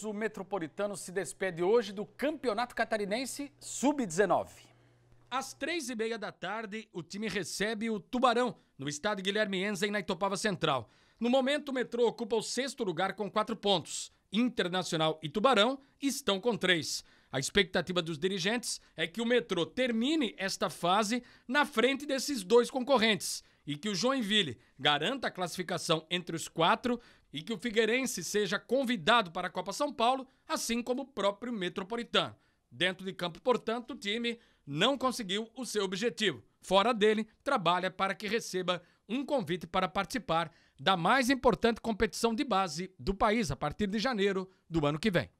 O Metropolitano se despede hoje do Campeonato Catarinense Sub-19. Às três e meia da tarde, o time recebe o Tubarão, no estádio Guilherme Enza, em Naitopava Central. No momento, o Metrô ocupa o sexto lugar com quatro pontos. Internacional e Tubarão estão com três. A expectativa dos dirigentes é que o Metrô termine esta fase na frente desses dois concorrentes e que o Joinville garanta a classificação entre os quatro e que o Figueirense seja convidado para a Copa São Paulo, assim como o próprio Metropolitano. Dentro de campo, portanto, o time não conseguiu o seu objetivo. Fora dele, trabalha para que receba um convite para participar da mais importante competição de base do país a partir de janeiro do ano que vem.